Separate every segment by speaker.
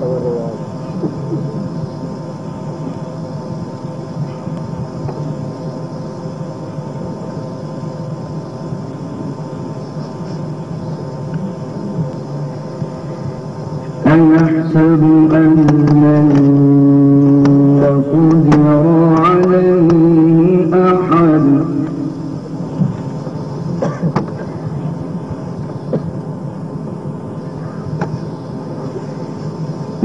Speaker 1: however,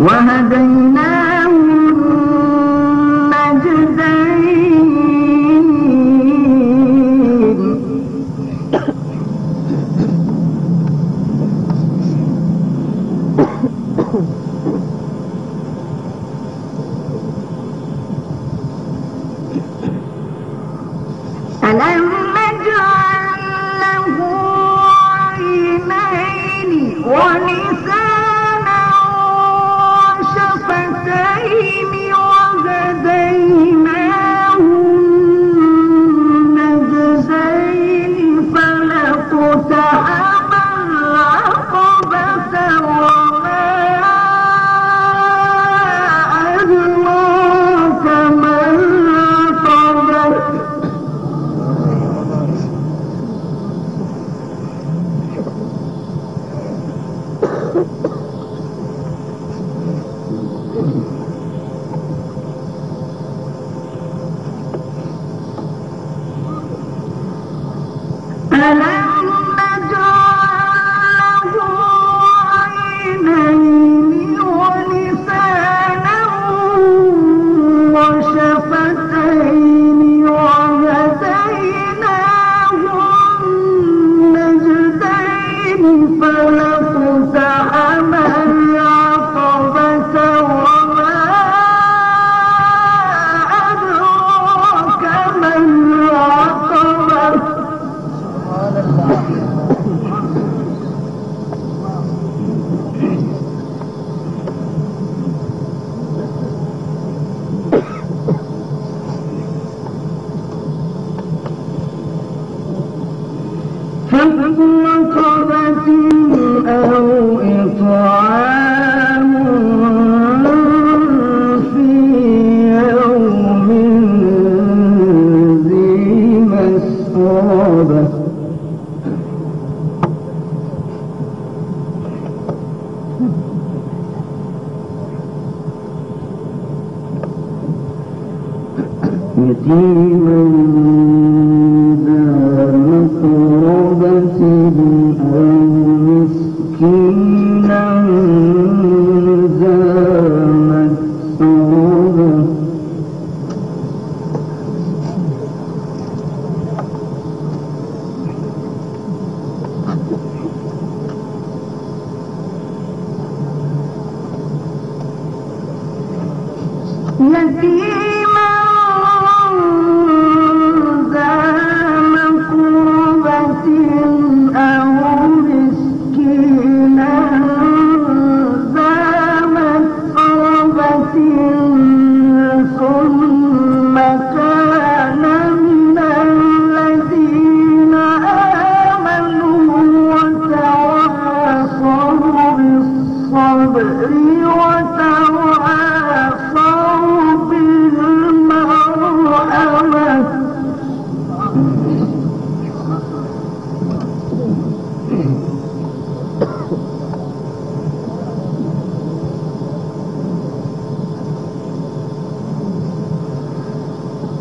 Speaker 1: وهديناه النجدين ألم نجعل له عينين Ha ha ha. Ram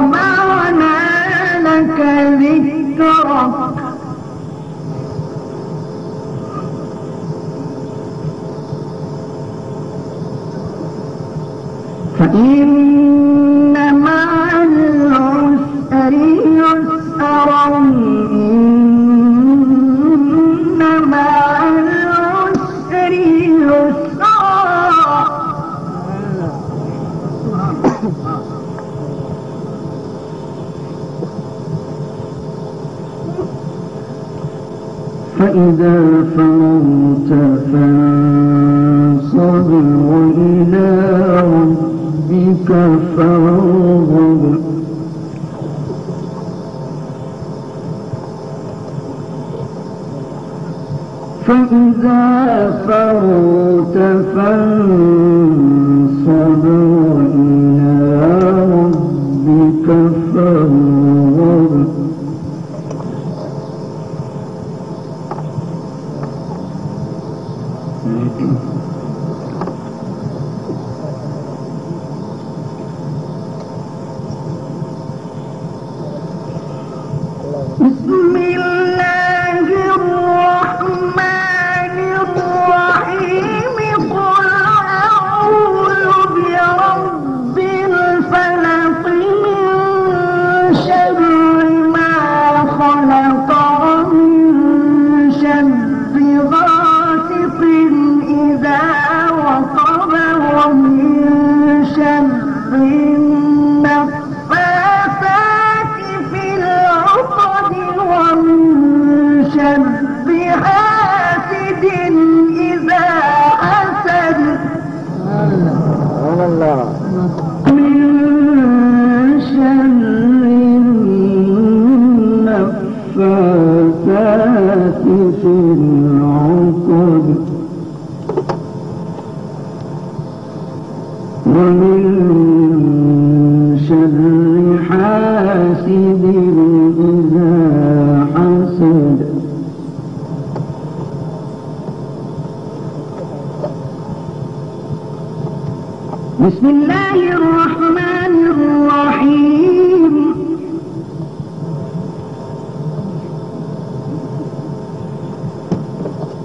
Speaker 1: ووضعنا لك ذكرك فإذا فرغت فانصب وإلى ربك فارغب. فإذا فرغت الناس العقد ومن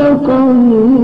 Speaker 1: لكم